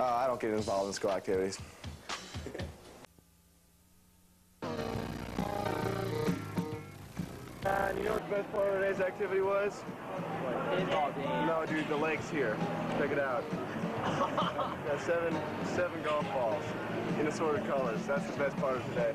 Uh, I don't get involved in school activities. Uh, you know what the best part of today's activity was? No, dude, the lake's here. Check it out. Got seven, seven golf balls in assorted colors. That's the best part of today.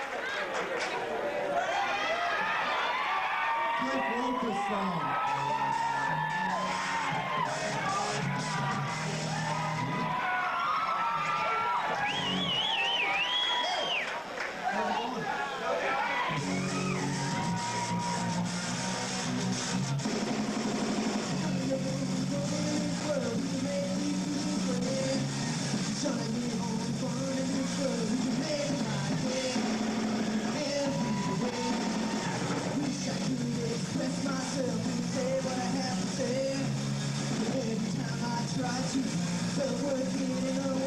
Cliff wrote song. working on